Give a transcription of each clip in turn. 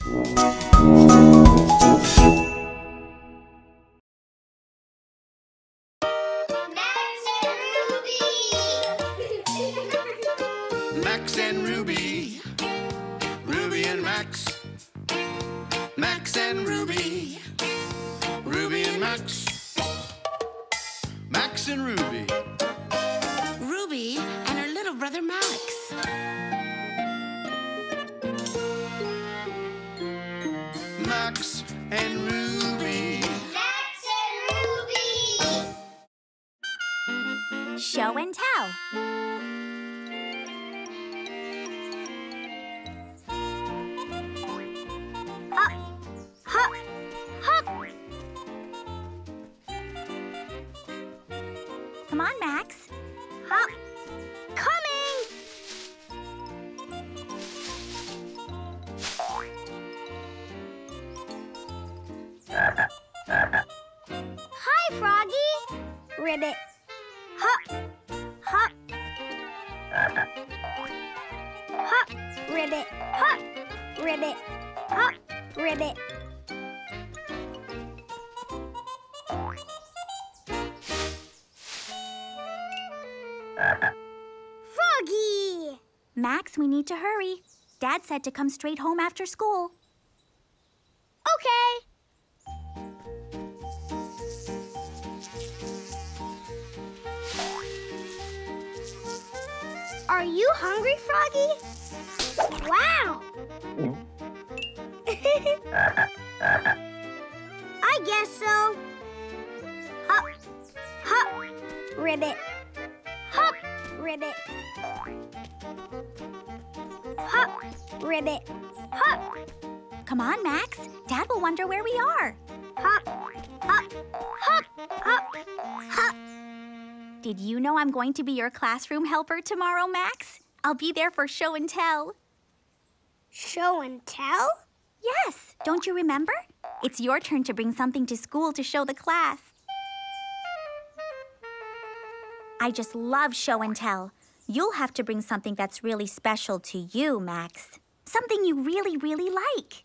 Max and Ruby. Ruby and Max. Max and Ruby. Ruby and Max. Max and Ruby. Max, we need to hurry. Dad said to come straight home after school. Okay. Are you hungry, Froggy? Wow. I guess so. Hop, hop, ribbit. Hop, ribbit. Hop, ribbit. Hop, Come on, Max. Dad will wonder where we are. hop, hop, hop, hop, hop. Did you know I'm going to be your classroom helper tomorrow, Max? I'll be there for show and tell. Show and tell? Yes, don't you remember? It's your turn to bring something to school to show the class. I just love show and tell. You'll have to bring something that's really special to you, Max. Something you really, really like.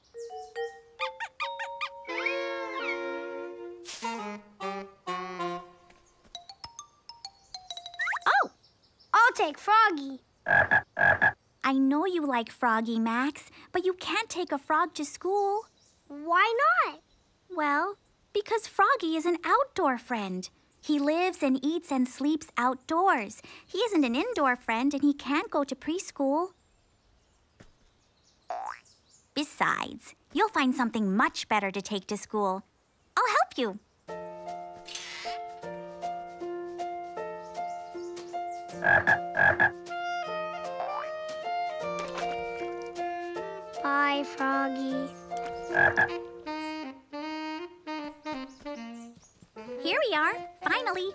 Oh, I'll take Froggy. I know you like Froggy, Max, but you can't take a frog to school. Why not? Well, because Froggy is an outdoor friend. He lives and eats and sleeps outdoors. He isn't an indoor friend and he can't go to preschool. Besides, you'll find something much better to take to school. I'll help you. Bye, Froggy. we are, finally.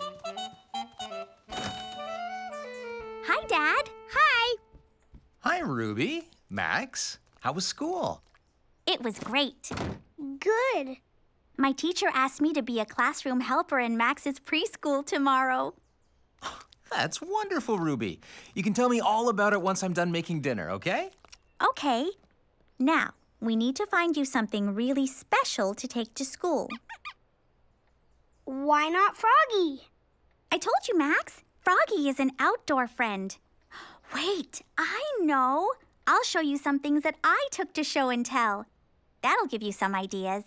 Hi, Dad. Hi. Hi, Ruby. Max, how was school? It was great. Good. My teacher asked me to be a classroom helper in Max's preschool tomorrow. That's wonderful, Ruby. You can tell me all about it once I'm done making dinner, okay? Okay. Now, we need to find you something really special to take to school. Why not Froggy? I told you, Max. Froggy is an outdoor friend. Wait, I know. I'll show you some things that I took to show and tell. That'll give you some ideas.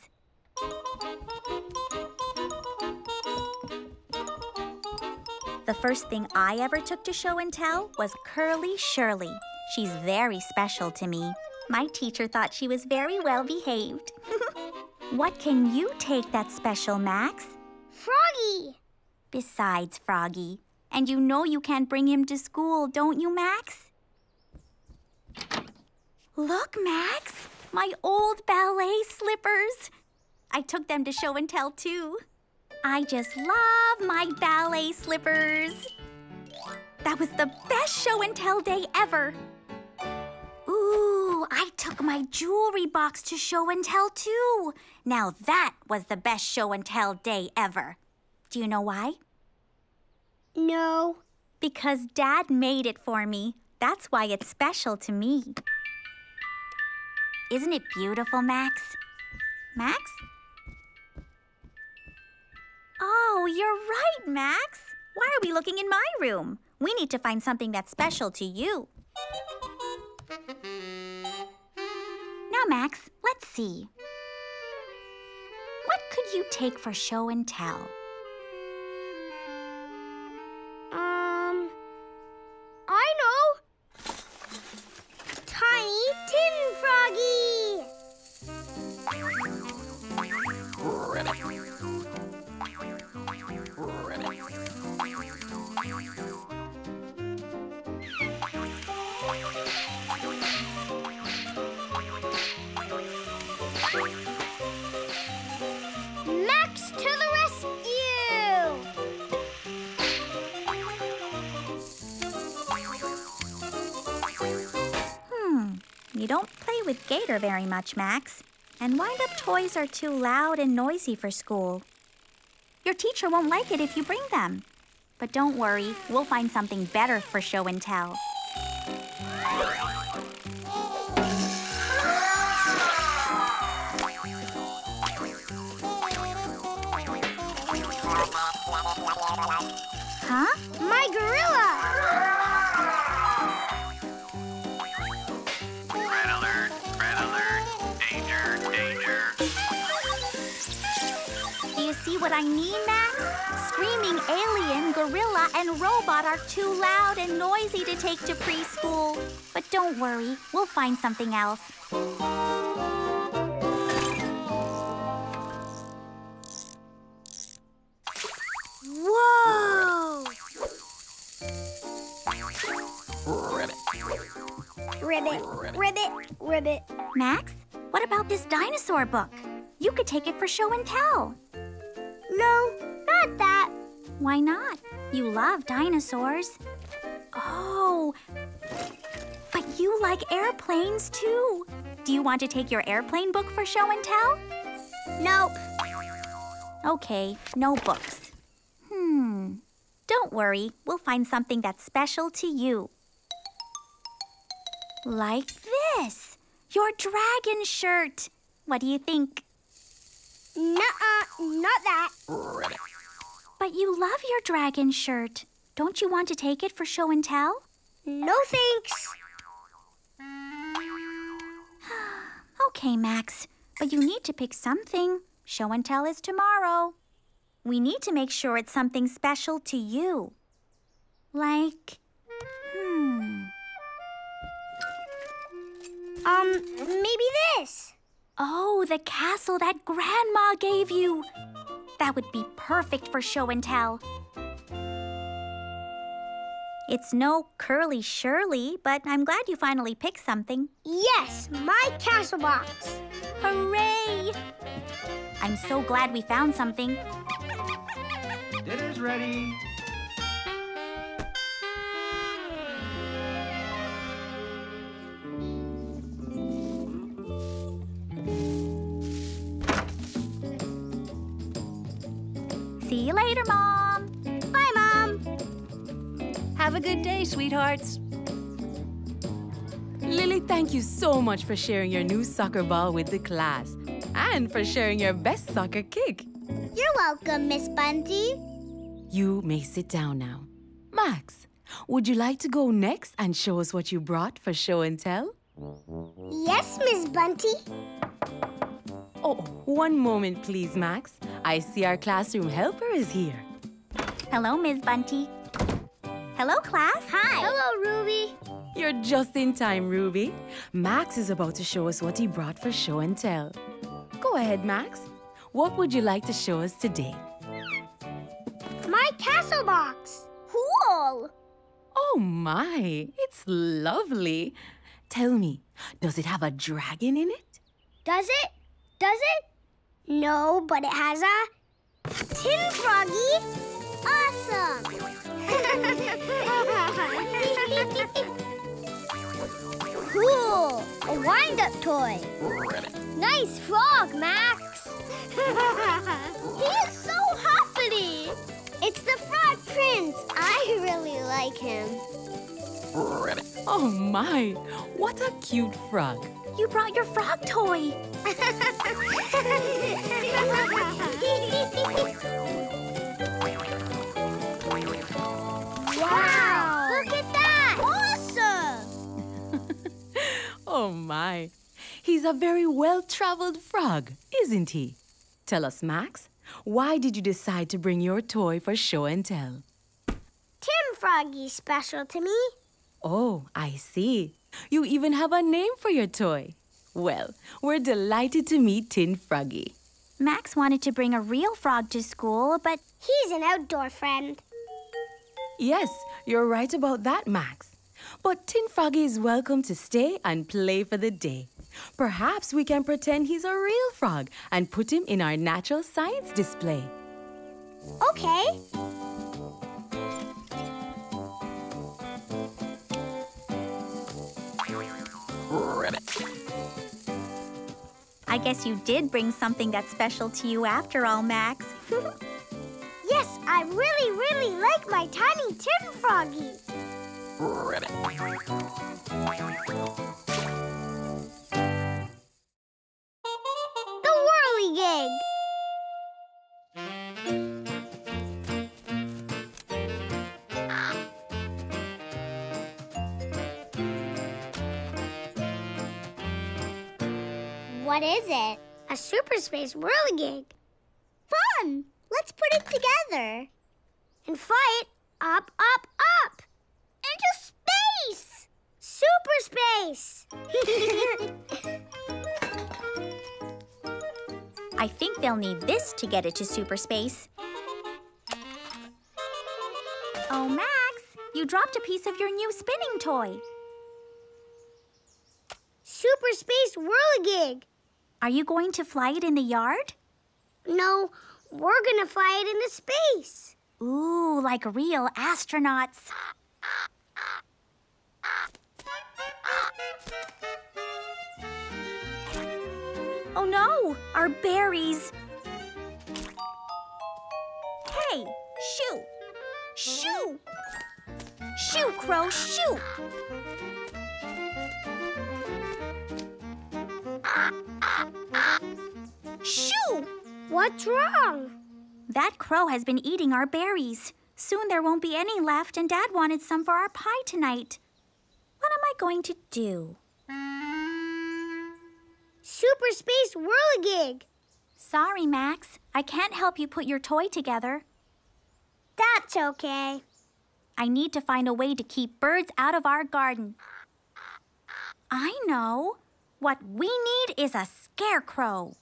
The first thing I ever took to show and tell was Curly Shirley. She's very special to me. My teacher thought she was very well behaved. what can you take that's special, Max? Froggy. Besides, Froggy. And you know you can't bring him to school, don't you, Max? Look, Max! My old ballet slippers! I took them to show and tell, too. I just love my ballet slippers. That was the best show and tell day ever. Ooh, I took my jewelry box to show and tell, too. Now that was the best show and tell day ever. Do you know why? No. Because Dad made it for me. That's why it's special to me. Isn't it beautiful, Max? Max? Oh, you're right, Max. Why are we looking in my room? We need to find something that's special to you. Now, Max, let's see. What could you take for show and tell? With Gator very much, Max. And wind-up toys are too loud and noisy for school. Your teacher won't like it if you bring them. But don't worry, we'll find something better for show and tell. Huh? I mean, Max? Screaming alien, gorilla, and robot are too loud and noisy to take to preschool. But don't worry, we'll find something else. Whoa! Ribbit, Ribbit, ribbit, ribbit. Max, what about this dinosaur book? You could take it for show and tell. No, not that. Why not? You love dinosaurs. Oh, but you like airplanes too. Do you want to take your airplane book for show and tell? Nope. Okay, no books. Hmm. Don't worry, we'll find something that's special to you. Like this your dragon shirt. What do you think? Nuh-uh, not that. ribbit. But you love your dragon shirt. Don't you want to take it for show and tell? No thanks. Okay, Max, but you need to pick something. Show and tell is tomorrow. We need to make sure it's something special to you. Like, hmm. Um, maybe this. Oh, the castle that Grandma gave you. That would be perfect for show and tell. It's no Curly Shirley, but I'm glad you finally picked something. Yes, my castle box. Hooray! I'm so glad we found something. Dinner's ready. See you later, Mom. Bye, Mom. Have a good day, sweethearts. Lily, thank you so much for sharing your new soccer ball with the class and for sharing your best soccer kick. You're welcome, Miss Bunty. You may sit down now. Max, would you like to go next and show us what you brought for show and tell? Yes, Miss Bunty. Oh, one moment, please, Max. I see our classroom helper is here. Hello, Ms. Bunty. Hello, class. Hi. Hello, Ruby. You're just in time, Ruby. Max is about to show us what he brought for show and tell. Go ahead, Max. What would you like to show us today? My castle box. Cool. Oh my, it's lovely. Tell me, does it have a dragon in it? Does it? Does it? No, but it has a tin froggy. Awesome. cool. A wind-up toy. Nice frog, Max. he is so hoppity. It's the Frog Prince. I really like him. Oh my, what a cute frog. You brought your frog toy. wow! Look at that! Awesome! Oh my. He's a very well traveled frog, isn't he? Tell us, Max, why did you decide to bring your toy for show and tell? Tin Froggy's special to me. Oh, I see. You even have a name for your toy. Well, we're delighted to meet Tin Froggy. Max wanted to bring a real frog to school, but He's an outdoor friend. Yes, you're right about that, Max. But Tin Froggy is welcome to stay and play for the day. Perhaps we can pretend he's a real frog and put him in our natural science display. Okay. I guess you did bring something that's special to you after all, Max. Yes, I really, really like my tiny tin Froggy. The What is it? A super space whirligig. Fun! Let's put it together. And fly it up, up, up! Into space! Super space! I think they'll need this to get it to super space. Oh, Max, you dropped a piece of your new spinning toy. super space whirligig. Are you going to fly it in the yard? No, we're gonna fly it into space. Ooh, like real astronauts. Oh no, our berries. Hey, shoo! Shoo! Shoo, Crow, shoo! Shoo! What's wrong? That crow has been eating our berries. Soon there won't be any left, and Dad wanted some for our pie tonight. What am I going to do? Super space whirligig. Sorry, Max. I can't help you put your toy together. That's okay. I need to find a way to keep birds out of our garden. I know. What we need is a scarecrow.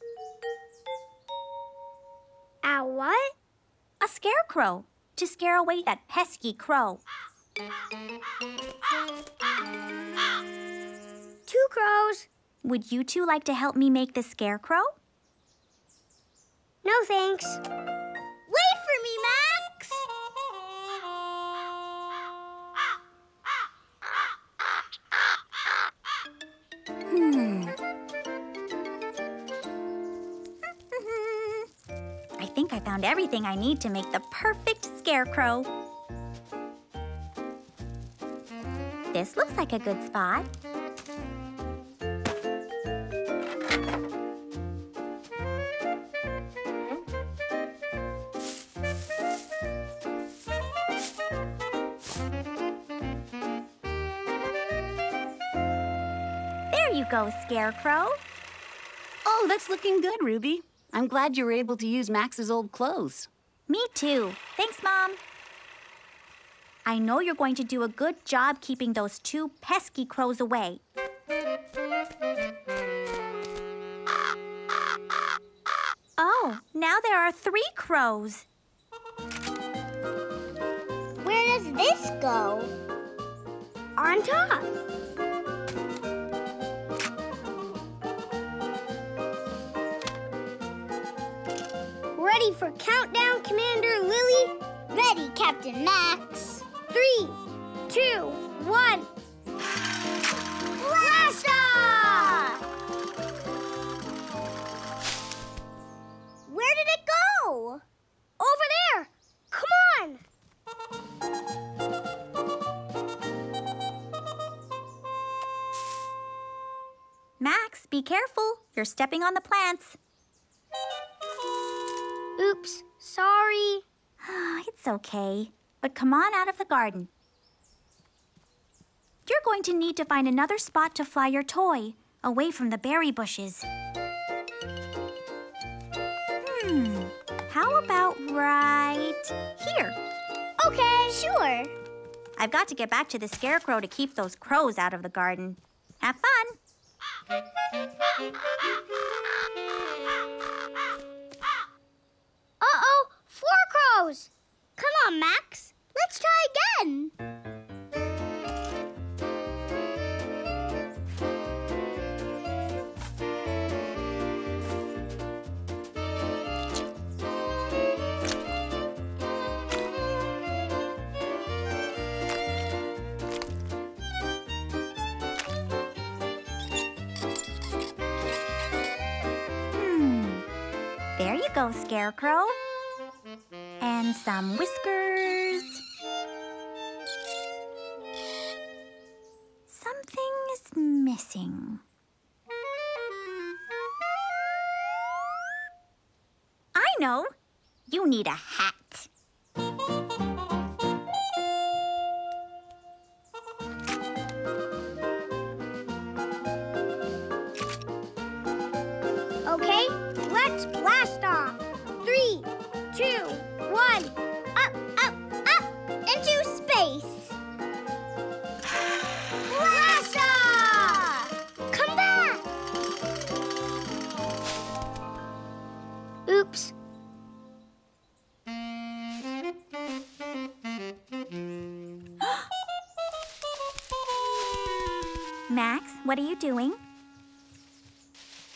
A what? A scarecrow to scare away that pesky crow. Two crows. Would you two like to help me make the scarecrow? No thanks. Think I found everything I need to make the perfect scarecrow. This looks like a good spot. There you go, Scarecrow. Oh, that's looking good, Ruby. I'm glad you were able to use Max's old clothes. Me too. Thanks, Mom. I know you're going to do a good job keeping those two pesky crows away. Oh, now there are three crows. Where does this go? On top. Ready for countdown, Commander Lily? Ready, Captain Max. Three, two, one. Blast! Where did it go? Over there! Come on! Max, be careful. You're stepping on the plants. Oops, sorry. it's okay. But come on out of the garden. You're going to need to find another spot to fly your toy, away from the berry bushes. Hmm, how about right here? Okay, sure. I've got to get back to the scarecrow to keep those crows out of the garden. Have fun. Crows. Come on, Max. Let's try again. Hmm. There you go, Scarecrow. And some whiskers. Something is missing. I know. You need a hat. Doing?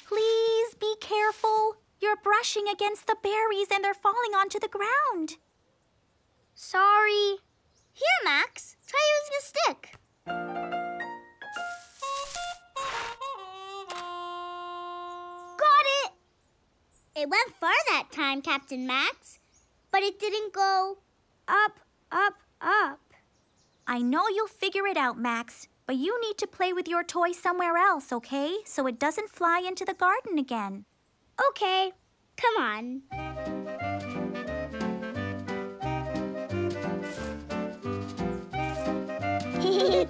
Please be careful. You're brushing against the berries and they're falling onto the ground. Sorry. Here, Max. Try using a stick. Got it! It went far that time, Captain Max. But it didn't go up, up, up. I know you'll figure it out, Max, but you need to play with your toy somewhere else, okay? So it doesn't fly into the garden again. Okay, come on.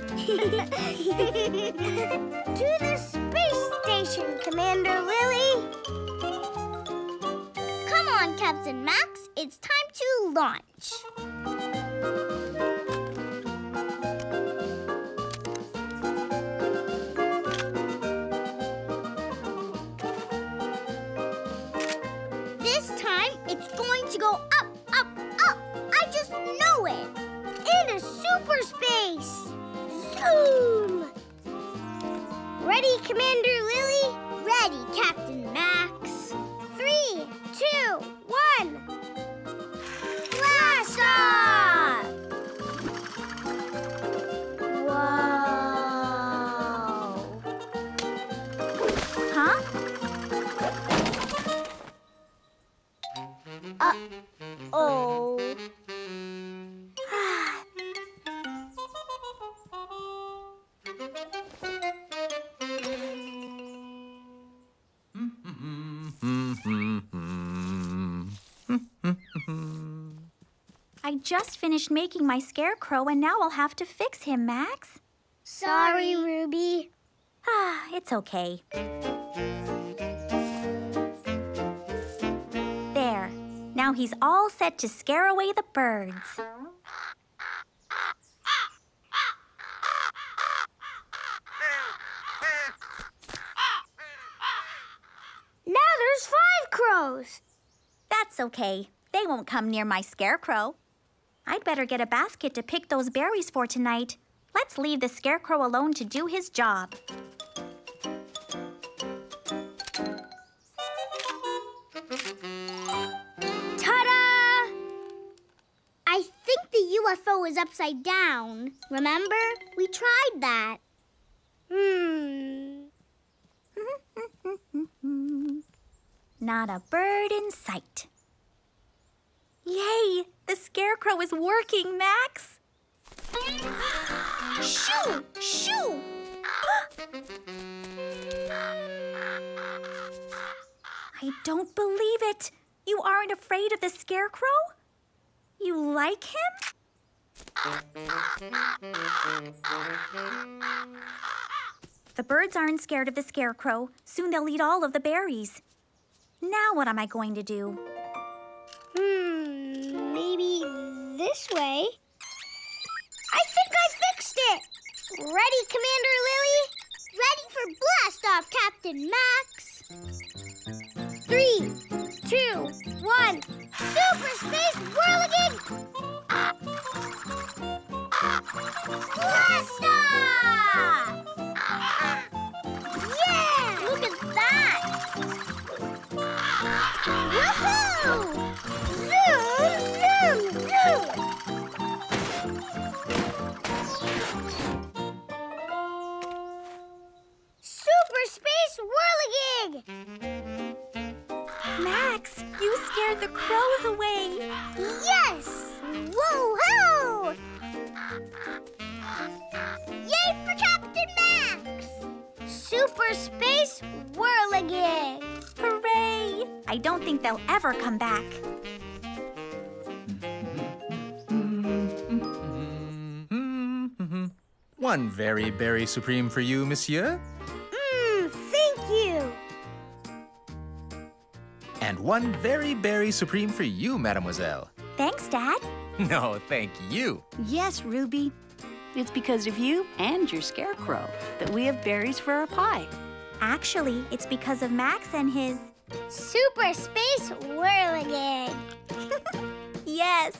to the space station, Commander Lily. Come on, Captain Max. It's time to launch. Just finished making my scarecrow and now I'll have to fix him, Max. Sorry, Ruby. Ah, it's okay. There. Now he's all set to scare away the birds. Now there's five crows. That's okay. They won't come near my scarecrow. I'd better get a basket to pick those berries for tonight. Let's leave the scarecrow alone to do his job. Ta-da! I think the UFO is upside down. Remember? We tried that. Hmm. Not a bird in sight. Yay! Scarecrow is working, Max! Shoo! Shoo! I don't believe it. You aren't afraid of the scarecrow? You like him? The birds aren't scared of the scarecrow. Soon they'll eat all of the berries. Now what am I going to do? This way? I think I fixed it! Ready, Commander Lily? Ready for blast off, Captain Max! Three, two, one, Super Space Whirligig! Blast off! Yeah! Look at that! Woohoo! I don't think they'll ever come back. One very berry supreme for you, monsieur. Mmm, thank you! And one very berry supreme for you, mademoiselle. Thanks, Dad. No, thank you. Yes, Ruby. It's because of you and your scarecrow that we have berries for our pie. Actually, it's because of Max and his. Super Space Whirligig! Yes!